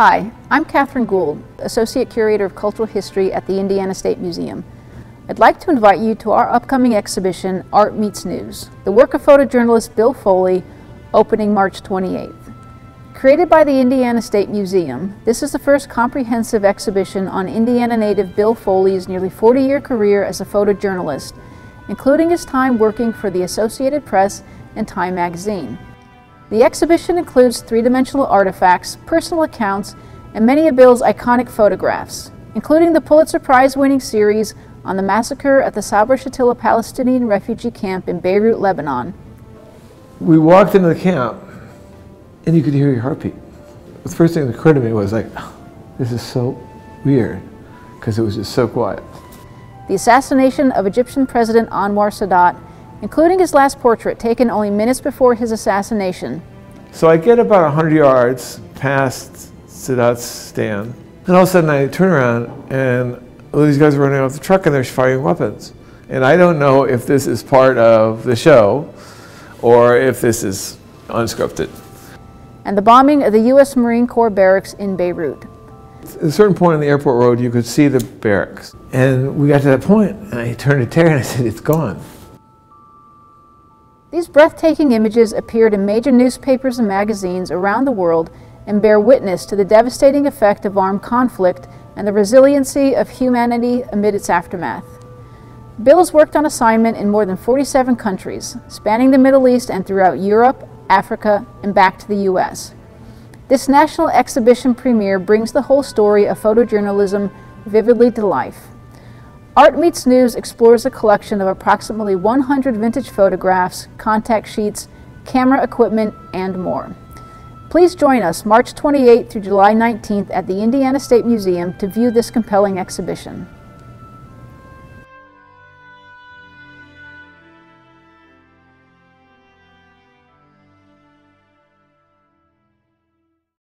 Hi, I'm Katherine Gould, Associate Curator of Cultural History at the Indiana State Museum. I'd like to invite you to our upcoming exhibition, Art Meets News, the work of photojournalist Bill Foley, opening March 28th. Created by the Indiana State Museum, this is the first comprehensive exhibition on Indiana native Bill Foley's nearly 40-year career as a photojournalist, including his time working for the Associated Press and Time magazine. The exhibition includes three-dimensional artifacts, personal accounts, and many of Bill's iconic photographs, including the Pulitzer Prize-winning series on the massacre at the Sabra Shatila Palestinian refugee camp in Beirut, Lebanon. We walked into the camp, and you could hear your heartbeat. The first thing that occurred to me was like, oh, this is so weird, because it was just so quiet. The assassination of Egyptian President Anwar Sadat including his last portrait taken only minutes before his assassination. So I get about 100 yards past Sadat's stand, and all of a sudden I turn around and all these guys are running off the truck and they're firing weapons. And I don't know if this is part of the show or if this is unscripted. And the bombing of the U.S. Marine Corps barracks in Beirut. At a certain point on the airport road, you could see the barracks. And we got to that point, and I turned to Terry and I said, it's gone. These breathtaking images appeared in major newspapers and magazines around the world and bear witness to the devastating effect of armed conflict and the resiliency of humanity amid its aftermath. Bill has worked on assignment in more than 47 countries, spanning the Middle East and throughout Europe, Africa, and back to the U.S. This national exhibition premiere brings the whole story of photojournalism vividly to life. Art Meets News explores a collection of approximately 100 vintage photographs, contact sheets, camera equipment, and more. Please join us March 28th through July 19th at the Indiana State Museum to view this compelling exhibition.